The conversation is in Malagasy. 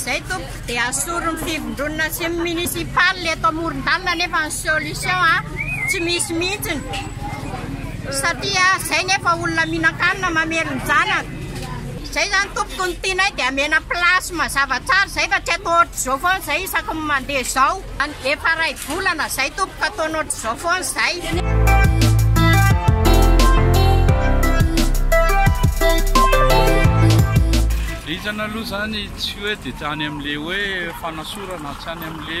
Izay tompoko dia asoron'ny fivondronana sy ny municipal eto Morondalina nefa ny solution a tsy misy mihitsy satria izay nefa olona mihinan-kanina mamelon-janaka. Zay zany tompoko ny tianay dia amena place mazava tsara zay fa tsy atao ohatr'izao foana zay isaky ny mandeha zao. Efa ray volana zay tompoko ataonao ohatr'izao foana zay. Rizana aloha zany tsy hoe dia tsy any amle hoe fanasorana tsy any amle